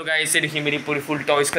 तो गाइस ये देखिए मेरी पूरी फुल टॉयस